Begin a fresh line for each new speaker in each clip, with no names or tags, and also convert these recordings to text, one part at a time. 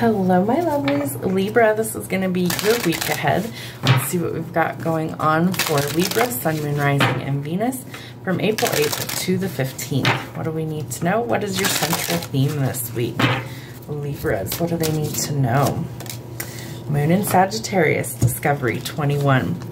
Hello, my lovelies. Libra, this is going to be your week ahead. Let's see what we've got going on for Libra, Sun, Moon, Rising, and Venus from April 8th to the 15th. What do we need to know? What is your central theme this week? Libras, what do they need to know? Moon in Sagittarius, Discovery 21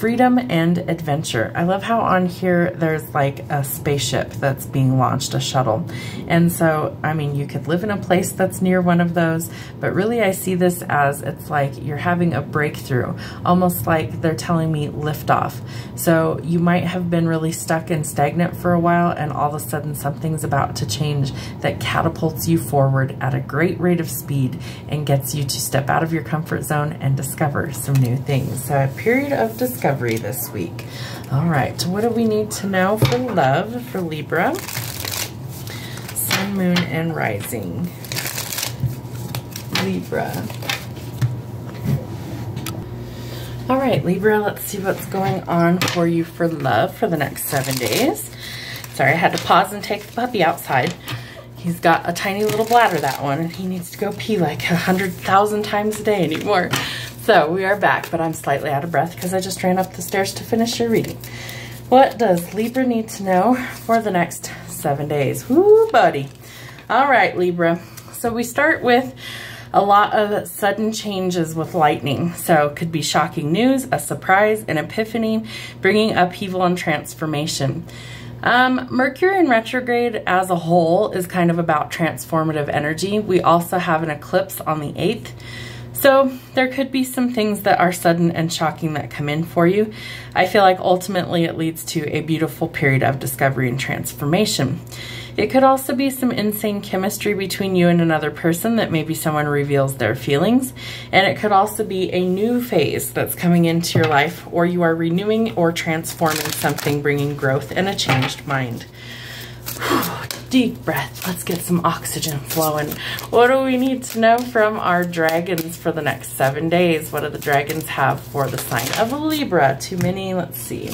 freedom and adventure. I love how on here there's like a spaceship that's being launched, a shuttle. And so, I mean, you could live in a place that's near one of those, but really I see this as it's like you're having a breakthrough, almost like they're telling me lift off. So you might have been really stuck and stagnant for a while and all of a sudden something's about to change that catapults you forward at a great rate of speed and gets you to step out of your comfort zone and discover some new things. So a period of discovery this week. All right, what do we need to know for love for Libra? Sun, Moon, and Rising. Libra. All right, Libra, let's see what's going on for you for love for the next seven days. Sorry, I had to pause and take the puppy outside. He's got a tiny little bladder, that one, and he needs to go pee like a hundred thousand times a day anymore. So we are back, but I'm slightly out of breath because I just ran up the stairs to finish your reading. What does Libra need to know for the next seven days? Woo, buddy. All right, Libra. So we start with a lot of sudden changes with lightning. So could be shocking news, a surprise, an epiphany, bringing upheaval and transformation. Um, Mercury in retrograde as a whole is kind of about transformative energy. We also have an eclipse on the 8th. So there could be some things that are sudden and shocking that come in for you. I feel like ultimately it leads to a beautiful period of discovery and transformation. It could also be some insane chemistry between you and another person that maybe someone reveals their feelings. And it could also be a new phase that's coming into your life or you are renewing or transforming something, bringing growth and a changed mind. Deep breath. Let's get some oxygen flowing. What do we need to know from our dragons for the next seven days? What do the dragons have for the sign of Libra? Too many. Let's see.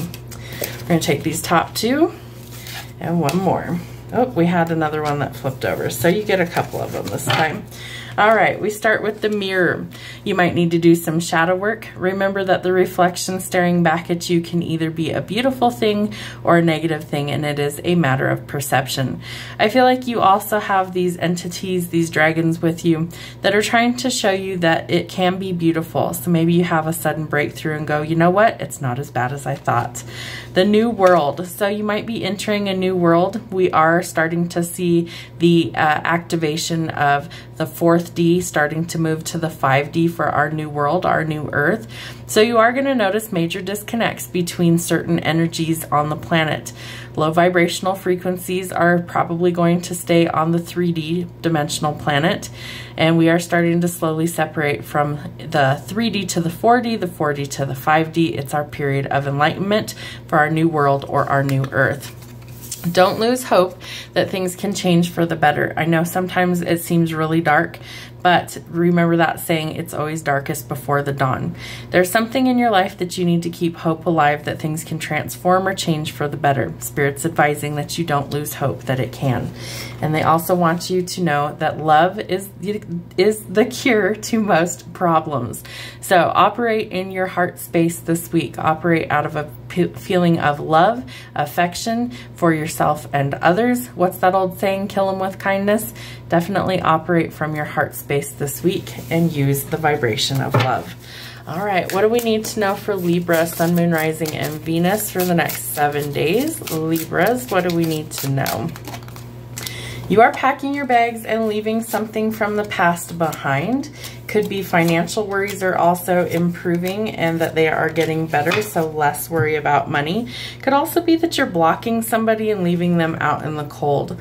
We're to take these top two and one more. Oh, we had another one that flipped over. So you get a couple of them this time. All right, we start with the mirror. You might need to do some shadow work. Remember that the reflection staring back at you can either be a beautiful thing or a negative thing, and it is a matter of perception. I feel like you also have these entities, these dragons with you that are trying to show you that it can be beautiful. So maybe you have a sudden breakthrough and go, you know what? It's not as bad as I thought. The new world. So you might be entering a new world. We are starting to see the uh, activation of the fourth 4D starting to move to the 5D for our new world, our new earth. So you are going to notice major disconnects between certain energies on the planet. Low vibrational frequencies are probably going to stay on the 3D dimensional planet. And we are starting to slowly separate from the 3D to the 4D, the 4D to the 5D. It's our period of enlightenment for our new world or our new earth. Don't lose hope that things can change for the better. I know sometimes it seems really dark, but remember that saying, it's always darkest before the dawn. There's something in your life that you need to keep hope alive that things can transform or change for the better. Spirit's advising that you don't lose hope that it can. And they also want you to know that love is, is the cure to most problems. So operate in your heart space this week. Operate out of a feeling of love, affection for yourself and others. What's that old saying, kill them with kindness? Definitely operate from your heart space this week and use the vibration of love. All right, what do we need to know for Libra, Sun, Moon, Rising, and Venus for the next seven days? Libras, what do we need to know? You are packing your bags and leaving something from the past behind. Could be financial worries are also improving and that they are getting better, so less worry about money. Could also be that you're blocking somebody and leaving them out in the cold.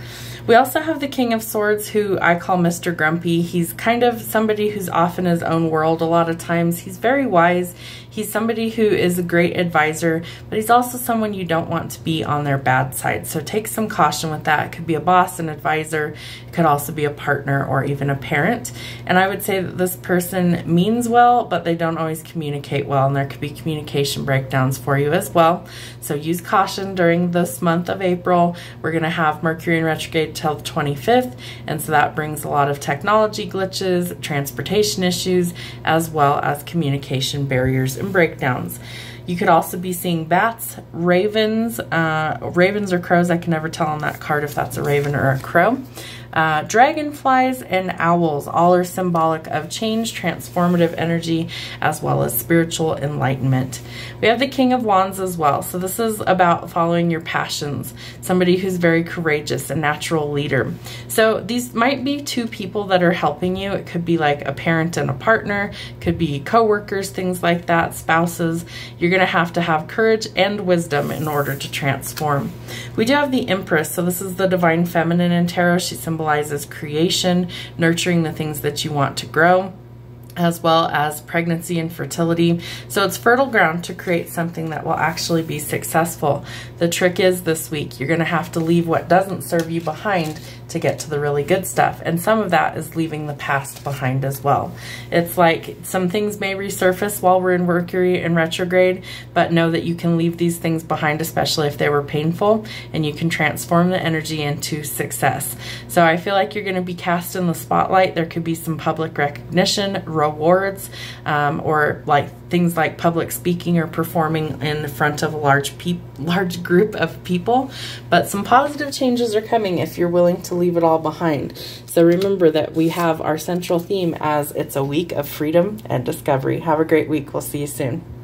We also have the King of Swords, who I call Mr. Grumpy. He's kind of somebody who's off in his own world a lot of times. He's very wise. He's somebody who is a great advisor, but he's also someone you don't want to be on their bad side. So take some caution with that. It could be a boss, an advisor, it could also be a partner or even a parent. And I would say that this person means well, but they don't always communicate well, and there could be communication breakdowns for you as well. So use caution during this month of April. We're going to have Mercury in retrograde till the 25th, and so that brings a lot of technology glitches, transportation issues, as well as communication barriers and breakdowns. You could also be seeing bats, ravens, uh, ravens or crows. I can never tell on that card if that's a raven or a crow. Uh, dragonflies and owls all are symbolic of change, transformative energy, as well as spiritual enlightenment. We have the King of Wands as well. So this is about following your passions, somebody who's very courageous, a natural leader. So these might be two people that are helping you. It could be like a parent and a partner, could be co-workers, things like that, spouses. You're going to have to have courage and wisdom in order to transform. We do have the Empress. So this is the Divine Feminine in Tarot. She symbolizes symbolizes creation, nurturing the things that you want to grow as well as pregnancy and fertility. So it's fertile ground to create something that will actually be successful. The trick is this week, you're gonna have to leave what doesn't serve you behind to get to the really good stuff. And some of that is leaving the past behind as well. It's like some things may resurface while we're in Mercury in retrograde, but know that you can leave these things behind, especially if they were painful, and you can transform the energy into success. So I feel like you're going to be cast in the spotlight. There could be some public recognition, rewards, um, or like things like public speaking or performing in front of a large large group of people. But some positive changes are coming if you're willing to leave it all behind. So remember that we have our central theme as it's a week of freedom and discovery. Have a great week. We'll see you soon.